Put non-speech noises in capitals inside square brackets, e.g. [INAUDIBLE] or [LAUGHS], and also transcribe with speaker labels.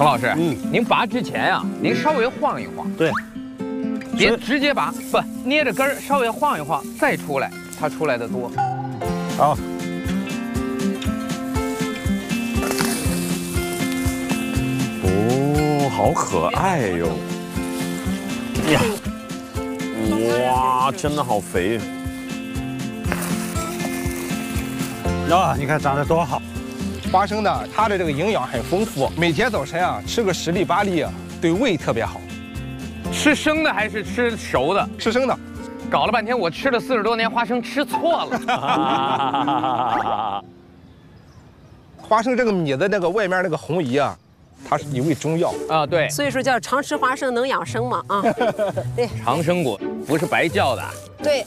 Speaker 1: 彭老师，
Speaker 2: 嗯
Speaker 1: 您拔之前啊，您稍微晃一晃，
Speaker 2: 对，
Speaker 1: 别直接拔，不捏着根儿稍微晃一晃再出来，它出来的多。
Speaker 2: 好。
Speaker 3: 哦，好可爱哟！呀，哇，真的好肥。
Speaker 2: 啊，你看长得多好。
Speaker 4: 花生呢，它的这个营养很丰富，每天早晨啊吃个十粒八粒啊，对胃特别好。
Speaker 1: 吃生的还是吃熟的？
Speaker 4: 吃生的，
Speaker 1: 搞了半天，我吃了四十多年花生，吃错了。[LAUGHS]
Speaker 4: 花生这个米的那个外面那个红胰啊，它是一味中药。
Speaker 1: 啊，对，
Speaker 5: 所以说叫常吃花生能养生嘛啊。
Speaker 1: 对 [LAUGHS] 长生果不是白叫的，
Speaker 5: 对，